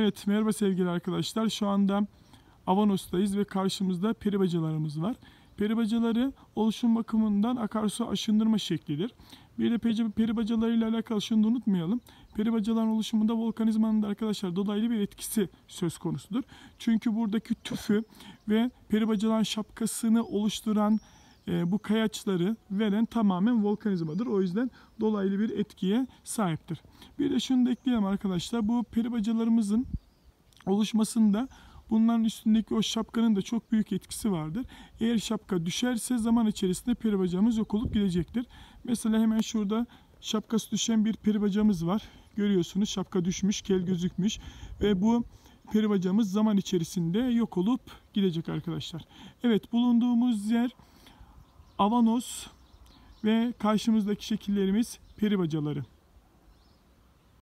Evet merhaba sevgili arkadaşlar. Şu anda Avanos'tayız ve karşımızda peribacalarımız var. Peribacaları oluşum bakımından akarsu aşındırma şeklidir. Bir de peri- peribacalarıyla alakalı şunu da unutmayalım. Peribacaların oluşumunda volkanizmanın da arkadaşlar dolaylı bir etkisi söz konusudur. Çünkü buradaki tüfü ve peribacaların şapkasını oluşturan bu kayaçları veren tamamen volkanizmadır. O yüzden dolaylı bir etkiye sahiptir. Bir de şunu da ekleyelim arkadaşlar. Bu peribacalarımızın oluşmasında bunların üstündeki o şapkanın da çok büyük etkisi vardır. Eğer şapka düşerse zaman içerisinde peribacamız yok olup gidecektir. Mesela hemen şurada şapkası düşen bir peribacamız var. Görüyorsunuz şapka düşmüş, kel gözükmüş ve bu peribacamız zaman içerisinde yok olup gidecek arkadaşlar. Evet bulunduğumuz yer Avanos ve karşımızdaki şekillerimiz peribacaları.